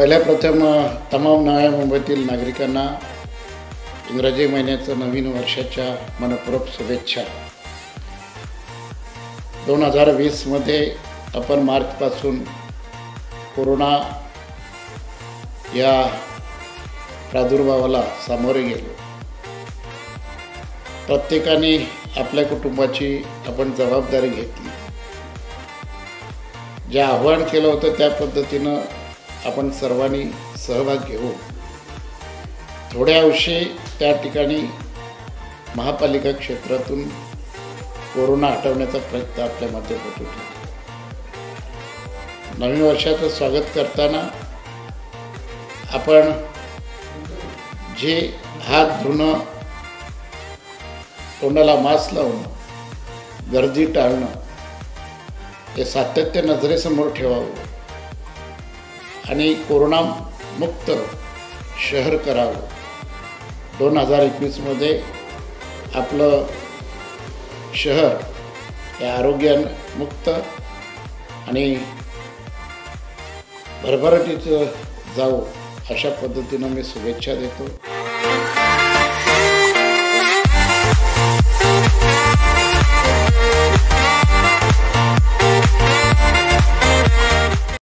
पहिल्या प्रथम तमाम नव्या मुंबईतील नागरिकांना इंग्रजी महिन्याचं नवीन वर्षाच्या मनपूर्वक शुभेच्छा. दोन हजार वीसमध्ये आपण मार्चपासून कोरोना या प्रादुर्भावाला सामोरे गेलो. प्रत्येकाने आपल्या कुटुंबाची आपण जबाबदारी घेतली. जे आव्हान केलं होतं त्या पद्धतीनं आपण सर्वांनी सहभाग घेऊ थोड्या अंशी त्या ठिकाणी महापालिका क्षेत्रातून कोरोना हटवण्याचा प्रयत्न आपल्या मध्ये होत होता. नवीन वर्षाचं स्वागत करताना आपण जे हात धुणं तोंडाला मास्क लावणं गर्दी टाळणं हे सातत्य नजरेसमोर ठेवावं. आणि कोरोनामुक्त शहर करावं. दोन हजार एकवीसमध्ये आपलं शहर हे आरोग्यमुक्त आणि भरभराटीचं जावं अशा पद्धतीनं मी शुभेच्छा देतो.